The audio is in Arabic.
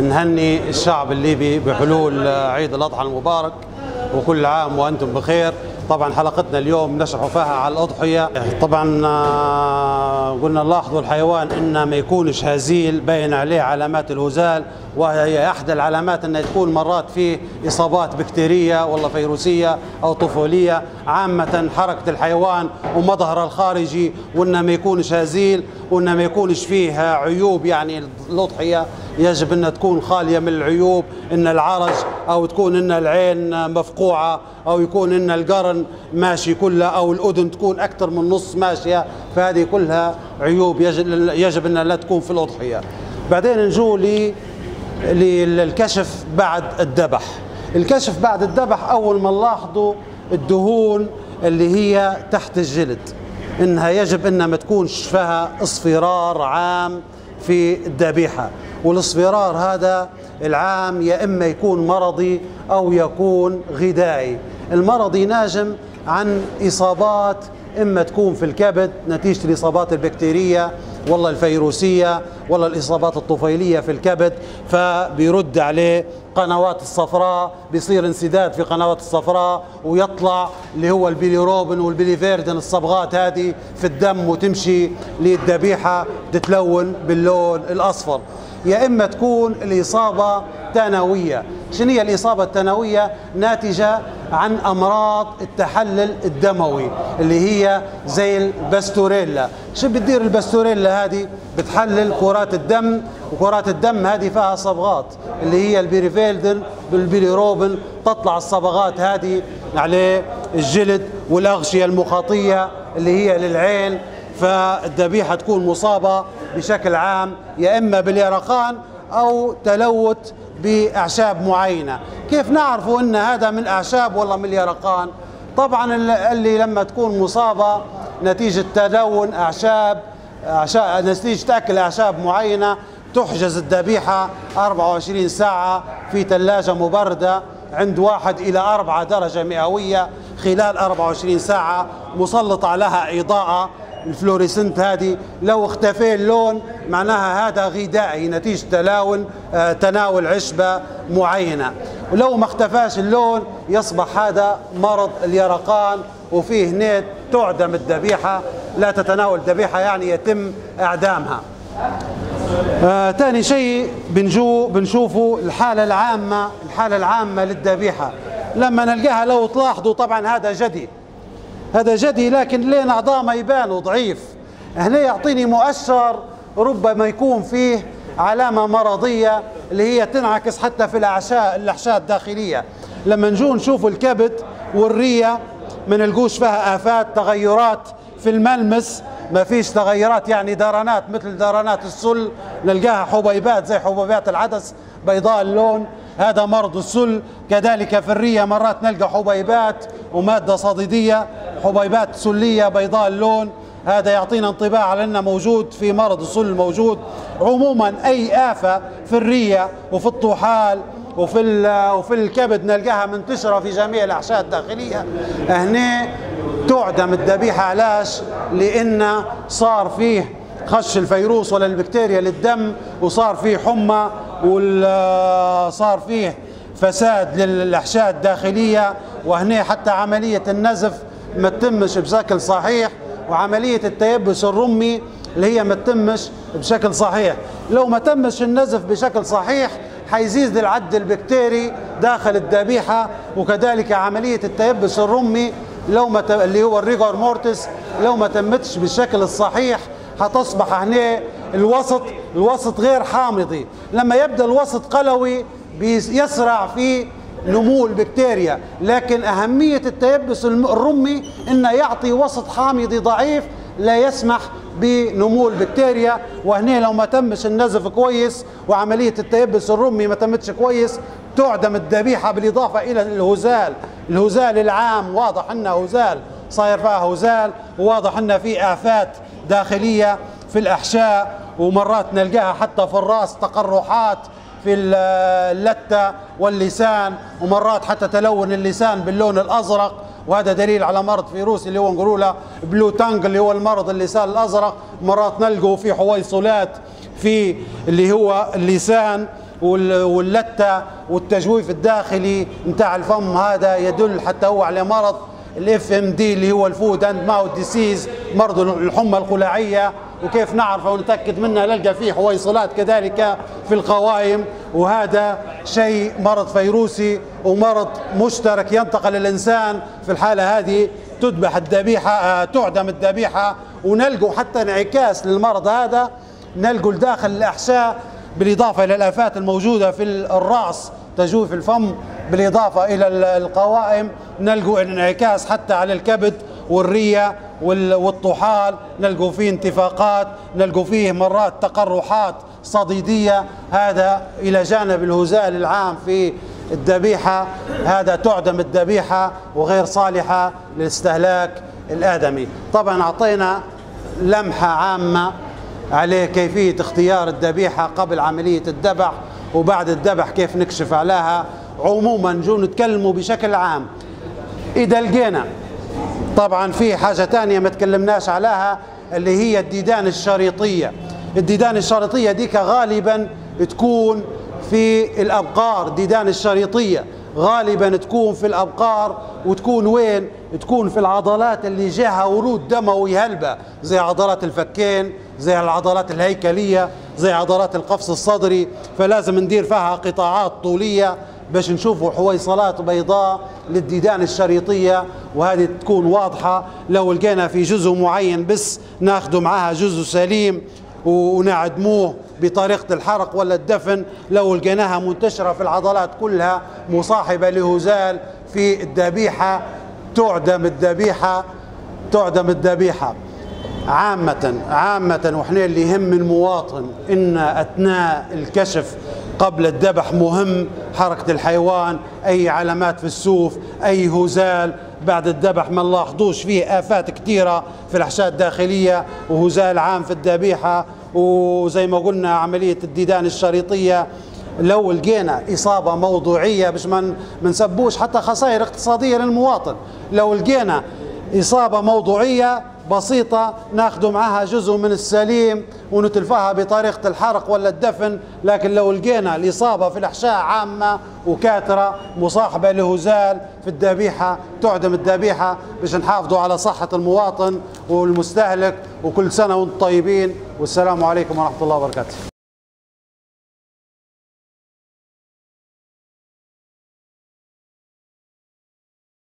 نهني الشعب الليبي بحلول عيد الأضحى المبارك وكل عام وأنتم بخير. طبعا حلقتنا اليوم نشرح فيها على الأضحية. طبعا آه، قلنا نلاحظوا الحيوان إنه ما يكونش هزيل باين عليه علامات الهزال وهي إحدى العلامات أنها تكون مرات فيه إصابات بكتيرية ولا فيروسية أو طفولية. عامة حركة الحيوان ومظهر الخارجي وإنه ما يكونش هزيل وإنه ما يكونش فيه عيوب يعني الأضحية. يجب أنها تكون خالية من العيوب إن العرج أو تكون إن العين مفقوعة أو يكون إن القرن ماشي كلها أو الأذن تكون أكثر من نص ماشية فهذه كلها عيوب يجب, يجب أنها لا تكون في الأضحية. بعدين نجو للكشف بعد الذبح. الكشف بعد الذبح أول ما نلاحظوا الدهون اللي هي تحت الجلد. إنها يجب إنها ما تكونش فيها اصفرار عام في الذبيحة. والاصفرار هذا العام يا إما يكون مرضي أو يكون غذائي. المرضي ناجم عن إصابات إما تكون في الكبد نتيجة الإصابات البكتيرية والله الفيروسية والله الإصابات الطفيلية في الكبد فبيرد عليه قنوات الصفراء بيصير انسداد في قنوات الصفراء ويطلع اللي هو البيليروبين والبيليفيردين الصبغات هذه في الدم وتمشي للذبيحة تتلون باللون الأصفر. يا إما تكون الإصابة ثانوية شنو هي الإصابة الثانوية ناتجة عن أمراض التحلل الدموي اللي هي زي الباستوريلا. شو بتدير الباستوريلا هذه؟ بتحلل كرات الدم وكرات الدم هذه فيها صبغات اللي هي البيليفيردين بالبيليروبن. تطلع الصبغات هذه عليه الجلد والأغشية المخاطية اللي هي للعين فالذبيحة تكون مصابة. بشكل عام يا إما باليرقان أو تلوث بأعشاب معينة. كيف نعرف أن هذا من أعشاب ولا من اليرقان؟ طبعا اللي لما تكون مصابة نتيجة تلون أعشاب أعشاب نتيجة أكل أعشاب معينة تحجز الذبيحة 24 ساعة في ثلاجة مبردة عند واحد إلى أربعة درجة مئوية خلال 24 ساعة مسلط عليها إضاءة الفلوريسنت هذه لو اختفى اللون معناها هذا غذائي نتيجة تلاون آه تناول عشبة معينة. ولو ما اختفاش اللون يصبح هذا مرض اليرقان وفيه هنا تعدم الذبيحة. لا تتناول الذبيحة يعني يتم إعدامها. آه ثاني شيء بنجو بنشوفوا الحالة العامة الحالة العامة للذبيحة. لما نلقاها لو تلاحظوا طبعا هذا جدي. هذا جدي لكن لين أعضاء ما يبان ضعيف هنا يعطيني مؤشر ربما يكون فيه علامة مرضية اللي هي تنعكس حتى في الأعشاء الأحشاء الداخلية. لما نجو نشوف الكبد والرية من نلقوش فيها آفات تغيرات في الملمس ما فيش تغيرات يعني دارنات مثل دارنات السل نلقاها حبيبات زي حبيبات العدس بيضاء اللون هذا مرض السل. كذلك في الرية مرات نلقى حبيبات ومادة صديدية. حبيبات سلية بيضاء اللون. هذا يعطينا انطباع على أنه موجود في مرض السل الموجود عموما أي آفة في الرية وفي الطحال وفي وفي الكبد نلقاها منتشرة في جميع الاحشاء الداخلية. هنا تعدم الذبيحة علاش؟ لأن صار فيه خش الفيروس ولا البكتيريا للدم وصار فيه حمى وصار فيه فساد للاحشاء الداخلية. وهنا حتى عملية النزف ما تتمش بشكل صحيح وعملية التيبس الرمي اللي هي ما تتمش بشكل صحيح. لو ما تمش النزف بشكل صحيح حيزيد العد البكتيري داخل الذبيحه وكذلك عملية التيبس الرمي لو ما اللي هو ال rigor mortis لو ما تمتش بالشكل الصحيح هتصبح هنا الوسط الوسط غير حامضي. لما يبدأ الوسط قلوي بيسرع في نمو البكتيريا لكن أهمية التيبس الرمي أنه يعطي وسط حامضي ضعيف لا يسمح بنمو البكتيريا. وهنا لو ما تمش النزف كويس وعملية التيبس الرمي ما تمتش كويس تعدم الذبيحة بالإضافة إلى الهزال. الهزال العام واضح أنه هزال صاير فيها هزال وواضح أنه في آفات داخلية في الأحشاء ومرات نلقاها حتى في الرأس تقرحات في اللتة واللسان ومرات حتى تلون اللسان باللون الأزرق. وهذا دليل على مرض فيروسي اللي هو نقولوا له blue tongue اللي هو المرض اللسان الأزرق. مرات نلقوا في حويصلات في اللي هو اللسان واللثة والتجويف الداخلي. نتاع الفم هذا يدل حتى هو على مرض ال FMD اللي هو ال foot and mouth disease مرض الحمى القلاعيه وكيف نعرف ونتأكد منها نلقى فيه حويصلات كذلك. في القوائم وهذا شيء مرض فيروسي ومرض مشترك ينتقل الإنسان في الحالة هذه تذبح الذبيحه آه، تعدم الذبيحه ونلقوا حتى انعكاس للمرض هذا نلقوا داخل الأحشاء بالإضافة إلى الآفات الموجودة في الرأس تجويف الفم بالإضافة إلى القوائم نلقوا انعكاس حتى على الكبد والرية والطحال نلقوا فيه انتفاقات نلقوا فيه مرات تقرحات صديدية. هذا إلى جانب الهزال العام في الذبيحه هذا تعدم الذبيحه وغير صالحة للاستهلاك الآدمي. طبعا أعطينا لمحة عامة عليه كيفية اختيار الذبيحه قبل عملية الذبح وبعد الذبح كيف نكشف عليها. عموما نجو نتكلموا بشكل عام. إذا لقينا طبعا في حاجة ثانية ما تكلمناش عليها اللي هي الديدان الشريطية. الديدان الشريطية ديك غالبا تكون في الأبقار ديدان الشريطية غالبا تكون في الأبقار وتكون وين؟ تكون في العضلات اللي جاها ورود دموي هلبة زي عضلات الفكين زي العضلات الهيكلية زي عضلات القفص الصدري. فلازم ندير فيها قطاعات طولية باش نشوفوا حويصلات بيضاء للديدان الشريطية. وهذه تكون واضحة لو لقينا في جزء معين بس ناخذ معها جزء سليم ونعدموه بطريقة الحرق ولا الدفن لو لقيناها منتشرة في العضلات كلها مصاحبة لهزال في الذبيحة تعدم الذبيحة تعدم الذبيحة عامة عامة وحنا اللي يهم المواطن إن أثناء الكشف قبل الذبح مهم حركة الحيوان أي علامات في السوف أي هزال. بعد الذبح ما نلاحظوش فيه آفات كثيرة في الأحشاء الداخلية وهزال عام في الذبيحة وزي ما قلنا عملية الديدان الشريطية. لو لقينا إصابة موضوعية باش ما نسبوش حتى خسائر اقتصادية للمواطن. لو لقينا إصابة موضوعية بسيطة ناخذ معها جزء من السليم ونتلفها بطريقة الحرق ولا الدفن. لكن لو لقينا الإصابة في الأحشاء عامة وكاترة مصاحبة لهزال في الذبيحة تعدم الذبيحة باش نحافظوا على صحة المواطن والمستهلك وكل سنة وأنتم طيبين. والسلام عليكم ورحمة الله وبركاته.